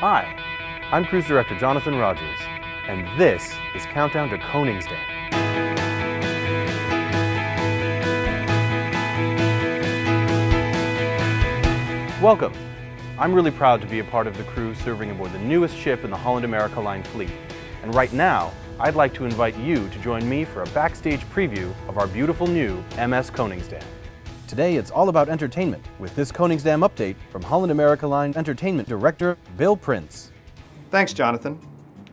Hi, I'm Cruise Director Jonathan Rogers, and this is Countdown to Koningsdam. Welcome. I'm really proud to be a part of the crew serving aboard the newest ship in the Holland America Line fleet. And right now, I'd like to invite you to join me for a backstage preview of our beautiful new MS Koningsdam. Today it's all about entertainment with this Koningsdam update from Holland America Line Entertainment Director Bill Prince. Thanks, Jonathan.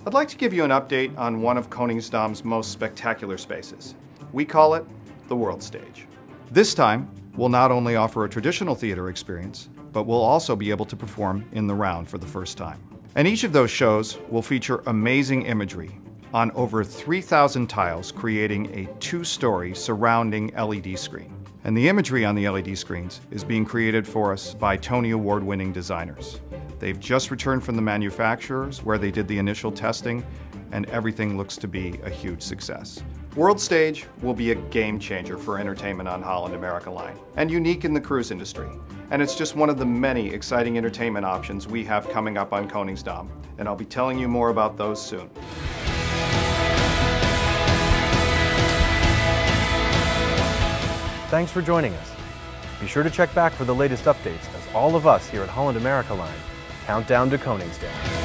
I'd like to give you an update on one of Koningsdam's most spectacular spaces. We call it the World Stage. This time, we'll not only offer a traditional theater experience, but we'll also be able to perform in the round for the first time. And each of those shows will feature amazing imagery on over 3,000 tiles, creating a two-story surrounding LED screen. And the imagery on the LED screens is being created for us by Tony Award winning designers. They've just returned from the manufacturers where they did the initial testing, and everything looks to be a huge success. World Stage will be a game changer for entertainment on Holland America Line, and unique in the cruise industry. And it's just one of the many exciting entertainment options we have coming up on Koningsdam, and I'll be telling you more about those soon. Thanks for joining us. Be sure to check back for the latest updates as all of us here at Holland America Line count down to Koningsdam.